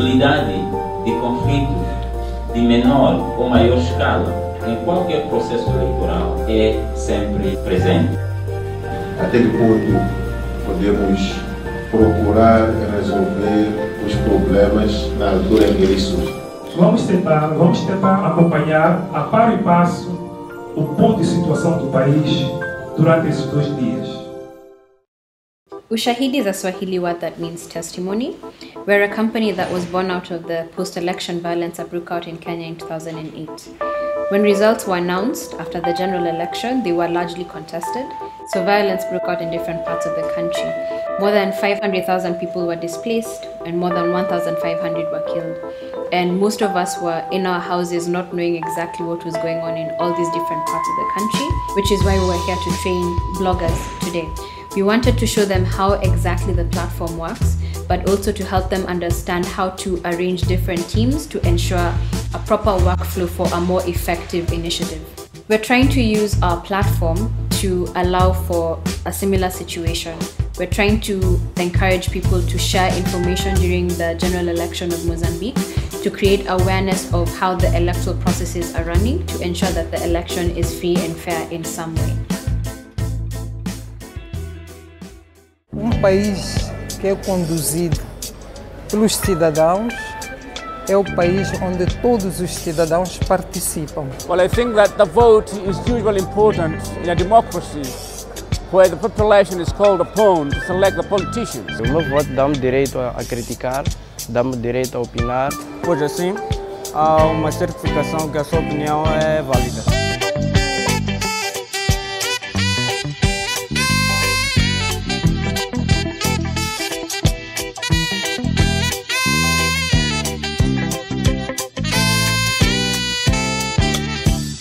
possibilidade de conflito de menor ou maior escala em qualquer processo eleitoral é sempre presente. Até que ponto podemos procurar resolver os problemas na altura em que eles surgem? Vamos tentar, vamos tentar acompanhar a par e passo o ponto de situação do país durante esses dois dias. Ushahidi is a Swahili word that means testimony. We're a company that was born out of the post election violence that broke out in Kenya in 2008. When results were announced after the general election, they were largely contested, so violence broke out in different parts of the country. More than 500,000 people were displaced, and more than 1,500 were killed. And most of us were in our houses not knowing exactly what was going on in all these different parts of the country, which is why we were here to train bloggers today. We wanted to show them how exactly the platform works, but also to help them understand how to arrange different teams to ensure a proper workflow for a more effective initiative. We're trying to use our platform to allow for a similar situation. We're trying to encourage people to share information during the general election of Mozambique to create awareness of how the electoral processes are running to ensure that the election is free and fair in some way. País que é conduzido pelos cidadãos é o país onde todos os cidadãos participam. Well, I think that the vote is usually important in a democracy where the population is called upon to select the politicians. O meu voto dá-me direito a criticar, dá-me direito a opinar. Pois assim, há uma certificação que a sua opinião é válida.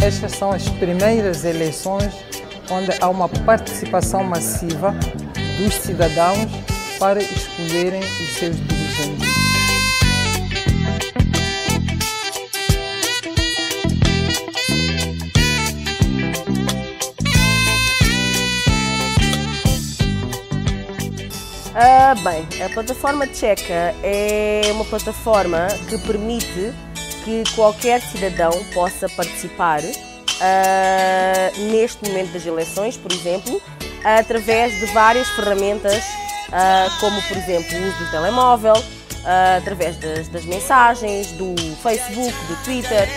Estas são as primeiras eleições onde há uma participação massiva dos cidadãos para escolherem os seus dirigentes. Ah, bem, a plataforma tcheca é uma plataforma que permite que qualquer cidadão possa participar uh, neste momento das eleições, por exemplo, através de várias ferramentas, uh, como por exemplo o uso do telemóvel, uh, através das, das mensagens, do Facebook, do Twitter.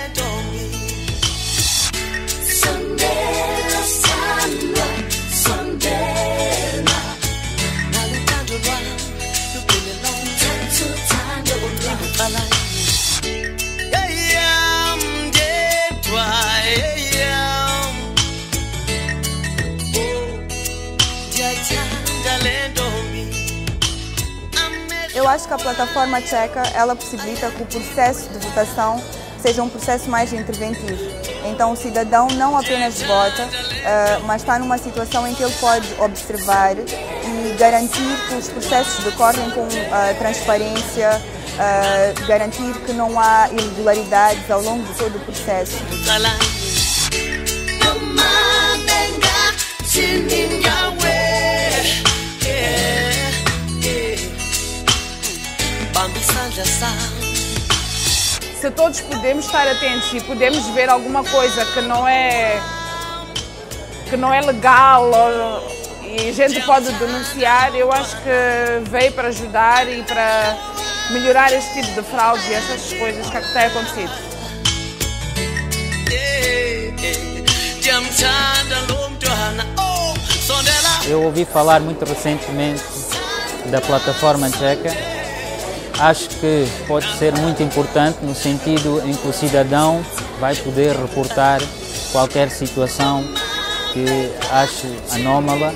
Acho que a plataforma tcheca ela possibilita que o processo de votação seja um processo mais interventivo. Então o cidadão não apenas vota, uh, mas está numa situação em que ele pode observar e garantir que os processos decorrem com uh, transparência, uh, garantir que não há irregularidades ao longo de todo o processo. Se todos podemos estar atentos e podemos ver alguma coisa que não é que não é legal ou, e a gente pode denunciar, eu acho que veio para ajudar e para melhorar este tipo de fraude e essas coisas que têm acontecido. Eu ouvi falar muito recentemente da plataforma tcheca acho que pode ser muito importante no sentido em que o cidadão vai poder reportar qualquer situação que ache anómala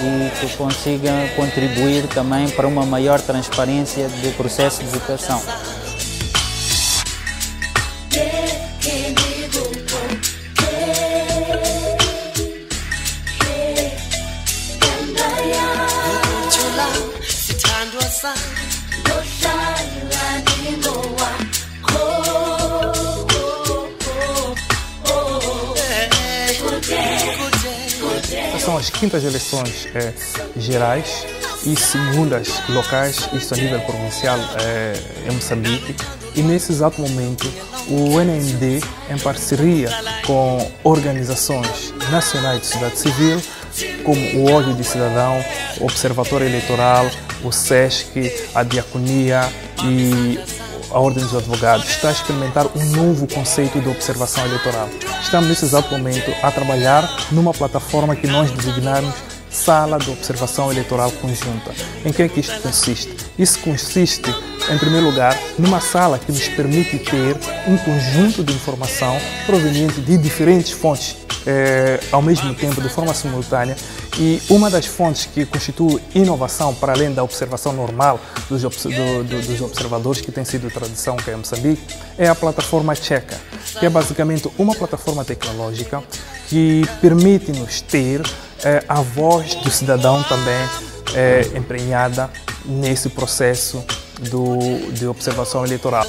e que consiga contribuir também para uma maior transparência do processo de votação. são as quintas eleições é, gerais e segundas locais, isto a nível provincial é, em Moçambique. E nesse exato momento, o NMD, em parceria com organizações nacionais de sociedade civil, como o Olho de Cidadão, o Observatório Eleitoral, o SESC, a Diaconia e a Ordem dos Advogados, está a experimentar um novo conceito de observação eleitoral. Estamos nesse exato momento a trabalhar numa plataforma que nós designamos Sala de Observação Eleitoral Conjunta. Em que é que isto consiste? Isso consiste, em primeiro lugar, numa sala que nos permite ter um conjunto de informação proveniente de diferentes fontes eh, ao mesmo tempo, de forma simultânea. E uma das fontes que constitui inovação, para além da observação normal dos, do, do, dos observadores, que tem sido tradição que é Moçambique, é a plataforma Checa, que é basicamente uma plataforma tecnológica que permite-nos ter eh, a voz do cidadão também eh, emprenhada nesse processo do, de observação eleitoral.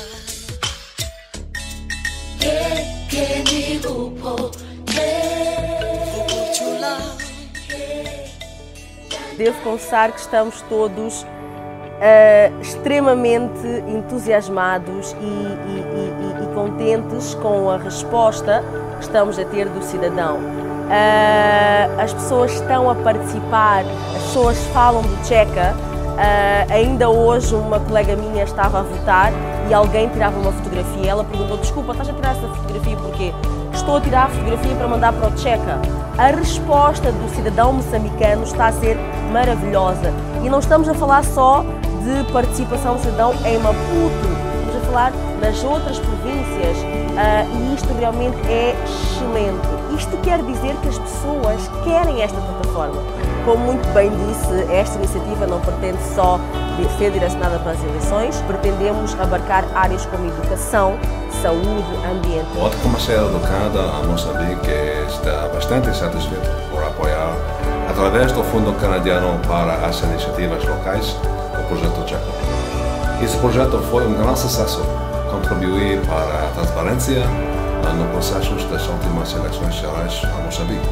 devo confessar que estamos todos uh, extremamente entusiasmados e, e, e, e, contentes com a resposta que estamos a ter do cidadão. Uh, as pessoas estão a participar, as pessoas falam do Checa. Uh, ainda hoje uma colega minha estava a votar e alguém tirava uma fotografia. Ela perguntou: Desculpa, estás a tirar essa fotografia porquê? Estou a tirar a fotografia para mandar para o Checa. A resposta do cidadão moçambicano está a ser maravilhosa. E não estamos a falar só de participação do cidadão em Maputo, estamos a falar nas outras províncias uh, e isto realmente é excelente. Isto quer dizer que as pessoas querem esta plataforma. Como muito bem disse, esta iniciativa não pretende só ser direcionada para as eleições, pretendemos abarcar áreas como educação, saúde, ambiente. Alto Comercial Educada a Moçambique está bastante satisfeito por apoiar através do Fundo Canadiano para as Iniciativas Locais, o projeto Chaco. Esse projeto foi um grande sucesso, contribuiu para a transparência no processo das últimas eleições gerais a Moçambique.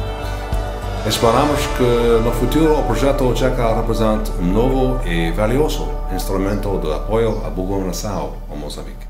Esperamos que no futuro o projeto Checa represente um novo e valioso instrumento de apoio à governação a Moçambique.